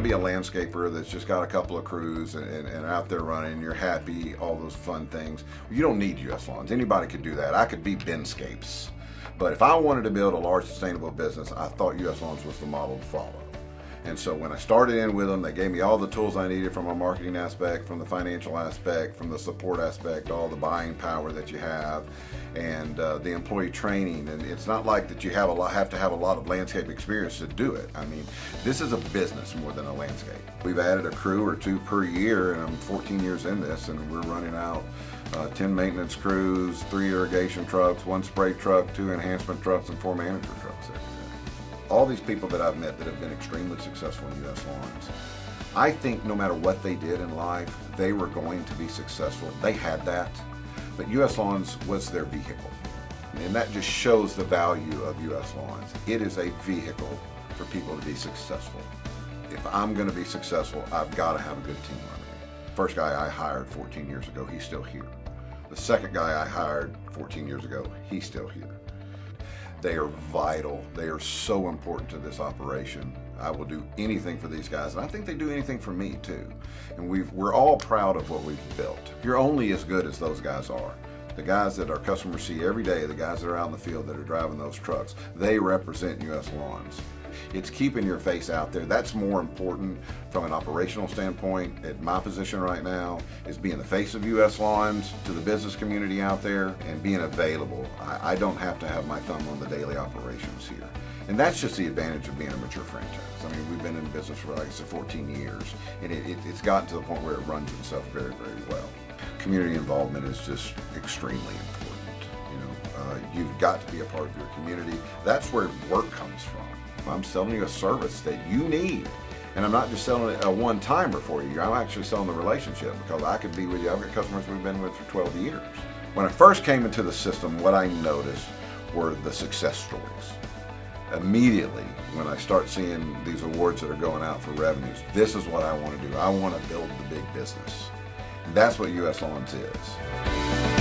be a landscaper that's just got a couple of crews and, and, and out there running, you're happy, all those fun things. You don't need US Lawns. Anybody could do that. I could be Benscapes. But if I wanted to build a large sustainable business, I thought US Lawns was the model to follow. And so when I started in with them, they gave me all the tools I needed from a marketing aspect, from the financial aspect, from the support aspect, all the buying power that you have, and uh, the employee training. And it's not like that you have a lot, have to have a lot of landscape experience to do it. I mean, this is a business more than a landscape. We've added a crew or two per year, and I'm 14 years in this, and we're running out uh, 10 maintenance crews, three irrigation trucks, one spray truck, two enhancement trucks, and four manager trucks all these people that I've met that have been extremely successful in U.S. Lawns, I think no matter what they did in life, they were going to be successful. They had that, but U.S. Lawns was their vehicle. And that just shows the value of U.S. Lawns. It is a vehicle for people to be successful. If I'm going to be successful, I've got to have a good team under me. First guy I hired 14 years ago, he's still here. The second guy I hired 14 years ago, he's still here. They are vital. They are so important to this operation. I will do anything for these guys, and I think they do anything for me too. And we are all proud of what we've built. You're only as good as those guys are. The guys that our customers see every day, the guys that are out in the field that are driving those trucks, they represent U.S. Lawns. It's keeping your face out there. That's more important from an operational standpoint. At my position right now is being the face of U.S. Lawns to the business community out there and being available. I, I don't have to have my thumb on the daily operations here. And that's just the advantage of being a mature franchise. I mean, we've been in business for, like I said, 14 years, and it, it, it's gotten to the point where it runs itself very, very well. Community involvement is just extremely important. Uh, you've got to be a part of your community. That's where work comes from. I'm selling you a service that you need. And I'm not just selling a one-timer for you. I'm actually selling the relationship because I could be with you. I've got customers we've been with for 12 years. When I first came into the system, what I noticed were the success stories. Immediately, when I start seeing these awards that are going out for revenues, this is what I want to do. I want to build the big business. And that's what U.S. Lawns is.